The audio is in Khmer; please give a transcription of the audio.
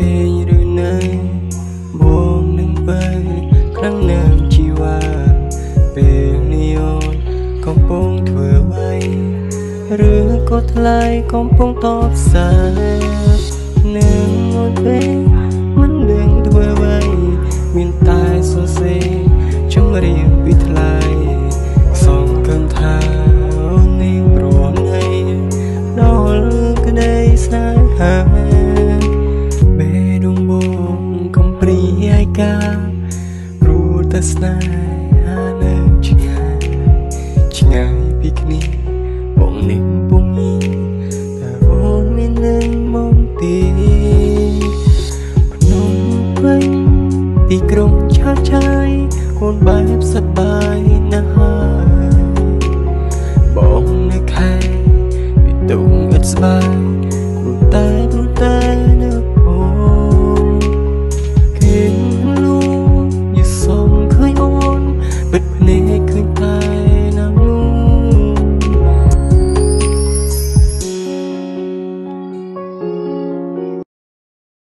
គេឬនៅវងនឹងបើក្រាំងនាមជីវ៉ាពេលនេះអូនកំពុងធ្វើអ្វីឬក៏ថ្លៃកំពុងតបសារនឹងអូនពេលមិនដឹងធ្វើអ្វីមានតែសរសេរជំរាបពីថ្លៃសង្កឹមថាអូននេះព្រមហើយដល់ក្តីស្នេហា អាយកាព្រោះតែស្នេហានៅឆ្ងាយឆ្ងាយពីគ្នាបងនេះបងញីតែអូនមាននឹងមកទីភ្នំពេញទីក្រុងឆាឆាយអូនបែបសប្បាយណាស់ហើយបងនៅខែពីទុំឥតស្បាយ